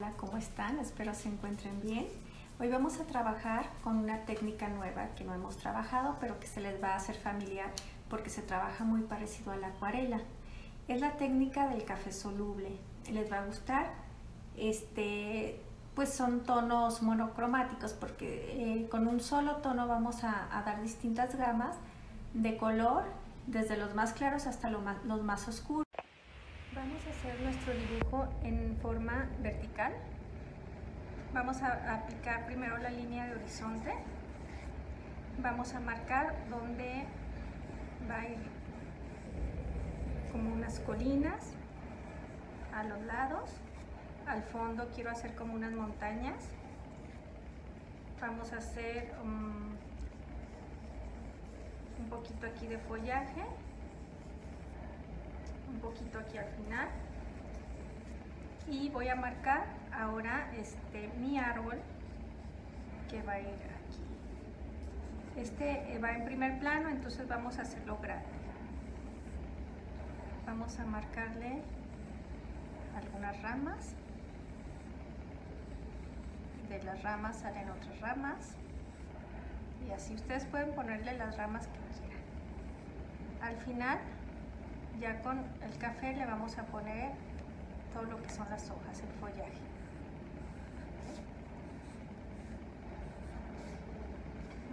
Hola, ¿cómo están? Espero se encuentren bien. Hoy vamos a trabajar con una técnica nueva que no hemos trabajado, pero que se les va a hacer familiar porque se trabaja muy parecido a la acuarela. Es la técnica del café soluble. Les va a gustar. Este, pues son tonos monocromáticos porque eh, con un solo tono vamos a, dar distintas gamas de color, desde los más claros hasta los más oscuros. Vamos a hacer nuestro dibujo en forma vertical. Vamos a aplicar primero la línea de horizonte. Vamos a marcar donde va a ir como unas colinas a los lados. Al fondo quiero hacer como unas montañas. Vamos a hacer um, un poquito aquí de follaje un poquito aquí al final. Y voy a marcar ahora este mi árbol que va a ir aquí. Este eh, va en primer plano entonces vamos a hacerlo grande. Vamos a marcarle algunas ramas. De las ramas salen otras ramas. Y así ustedes pueden ponerle las ramas que quieran. Al final ya con el café le vamos a poner todo lo que son las hojas, el follaje.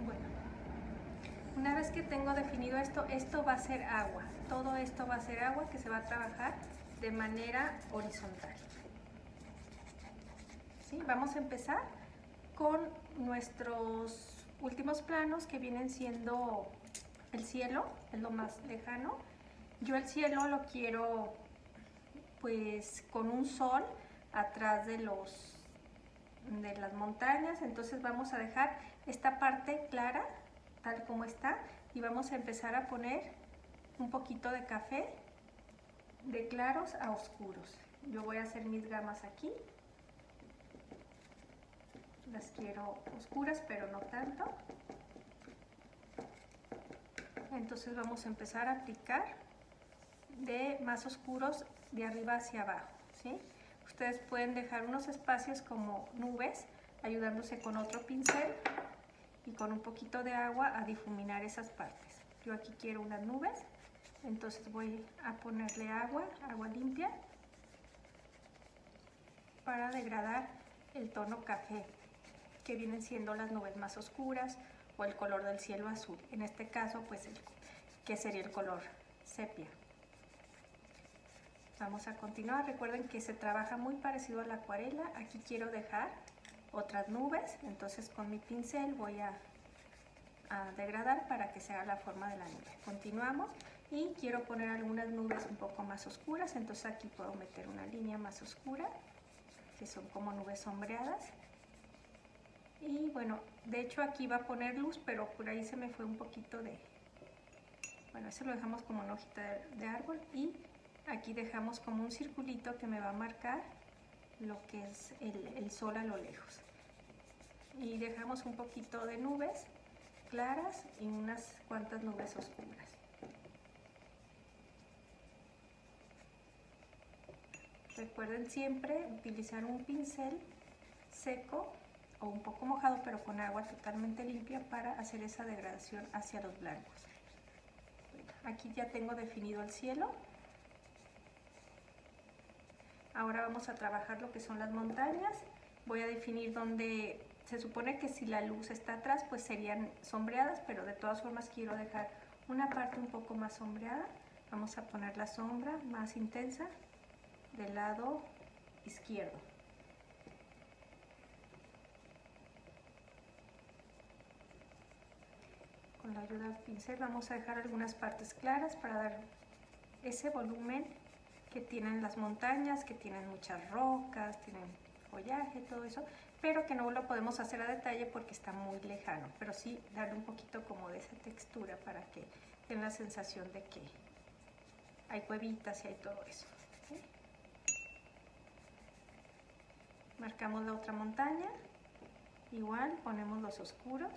Bueno, una vez que tengo definido esto, esto va a ser agua. Todo esto va a ser agua que se va a trabajar de manera horizontal. ¿Sí? Vamos a empezar con nuestros últimos planos que vienen siendo el cielo, es lo más lejano, yo el cielo lo quiero pues con un sol atrás de los de las montañas, entonces vamos a dejar esta parte clara tal como está y vamos a empezar a poner un poquito de café de claros a oscuros. Yo voy a hacer mis gamas aquí. Las quiero oscuras, pero no tanto. Entonces vamos a empezar a aplicar de más oscuros de arriba hacia abajo. ¿sí? Ustedes pueden dejar unos espacios como nubes, ayudándose con otro pincel y con un poquito de agua a difuminar esas partes. Yo aquí quiero unas nubes, entonces voy a ponerle agua, agua limpia, para degradar el tono café, que vienen siendo las nubes más oscuras o el color del cielo azul. En este caso, pues, que sería el color sepia. Vamos a continuar. Recuerden que se trabaja muy parecido a la acuarela. Aquí quiero dejar otras nubes, entonces con mi pincel voy a, degradar para que se haga la forma de la nube. Continuamos y quiero poner algunas nubes un poco más oscuras, entonces aquí puedo meter una línea más oscura, que son como nubes sombreadas. Y bueno, de hecho aquí va a poner luz, pero por ahí se me fue un poquito de... Bueno, eso lo dejamos como una hojita de árbol y aquí dejamos como un circulito que me va a marcar lo que es el, sol a lo lejos. Y dejamos un poquito de nubes claras y unas cuantas nubes oscuras. Recuerden siempre utilizar un pincel seco o un poco mojado pero con agua totalmente limpia para hacer esa degradación hacia los blancos. aquí ya tengo definido el cielo. Ahora vamos a trabajar lo que son las montañas. Voy a definir dónde se supone que si la luz está atrás pues serían sombreadas, pero de todas formas quiero dejar una parte un poco más sombreada. Vamos a poner la sombra más intensa del lado izquierdo. Con la ayuda del pincel vamos a dejar algunas partes claras para dar ese volumen que tienen las montañas, que tienen muchas rocas, tienen follaje, todo eso, pero que no lo podemos hacer a detalle porque está muy lejano, pero sí darle un poquito como de esa textura para que tengan la sensación de que hay cuevitas y hay todo eso. Marcamos la otra montaña, igual ponemos los oscuros